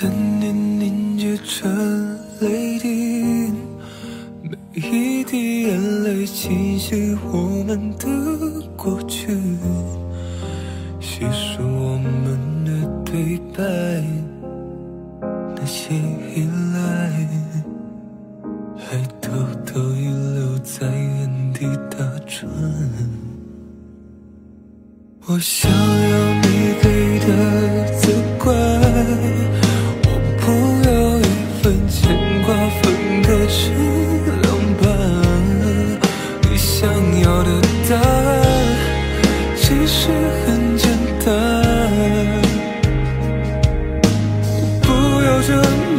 思念凝结成泪滴，每一滴眼泪清晰我们的过去，细数我们的对白，那些依赖，还偷偷遗留在原地打转。我想要。是很简单，不要这。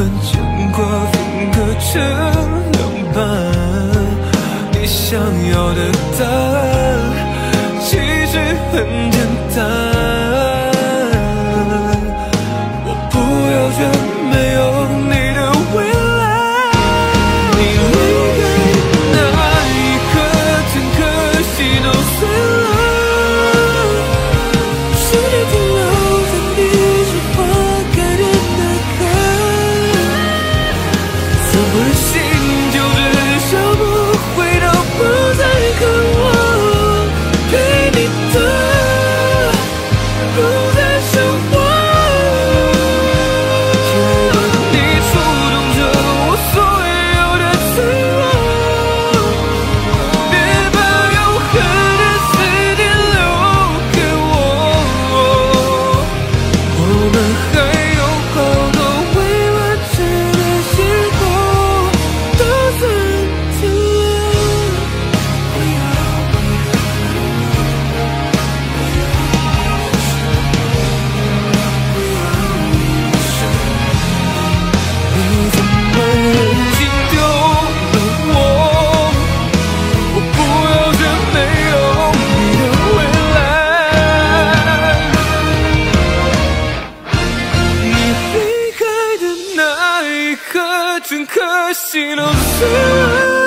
分牵挂分割成两半，你想要的答案其实很简单。我不心就 cause she knows